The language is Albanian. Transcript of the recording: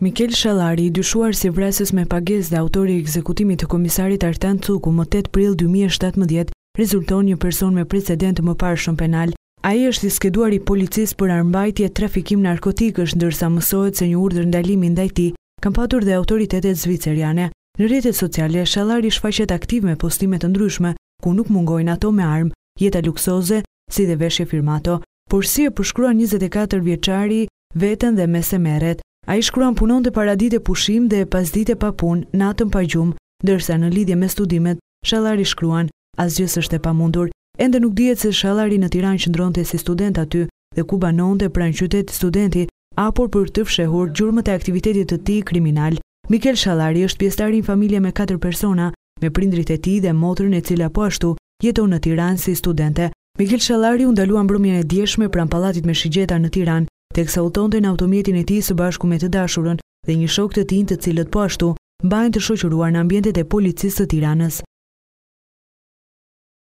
Mikel Shallari, i dyshuar si vrasës me pagesë dhe autori i ekzekutimit të komisarit Artan Cuku më tetë prill dy mijë e shtatëmbëdhjetë, rezulton një person me precedentë të mëparshëm penalë. Ai është i skeduar i policisë për armëmbajtje e trafikim narkotikësh, ndërsa mësohet se një urdhër ndalimi ndaj tij kanë patur dhe autoritetet zviceriane. Në rrjetet sociale, Shallari shfaqet aktiv me postime të ndryshme, ku nuk mungojnë ato me armë, jeta luksoze, si dhe veshje firmato. Por si e përshkruan njëzet e katër vjeçari veten dhe me se merret? Ai shkruan punonte paradite pushim dhe pasdite pa punë, natën pa gjumë, ndërsa në lidhje me studimet, Shallari shkruan, Asgjë s'është e pamundur. Ende nuk dihet se Shallari në Tiranë qëndronte si student aty, dhe ku banonte pranë Qytet Studenti apo për të fshehur gjurmët e aktivitetit të tij kriminal. Mikel Shallari është pjesëtari një familje me katër persona, me prindërit e tij dhe motrën e cila po ashtu jeton në Tiranë si studente. Mikel Shallari u ndalua mbrëmjen e djeshme pranë pallatit me shigjeta në Tiranë, teksa udhëtonte në automjetin e tij së bashku me të dashurën dhe një shok të tij të cilët po ashtu mbahen të shoqëruar në ambientet e Policisë së Tiranës.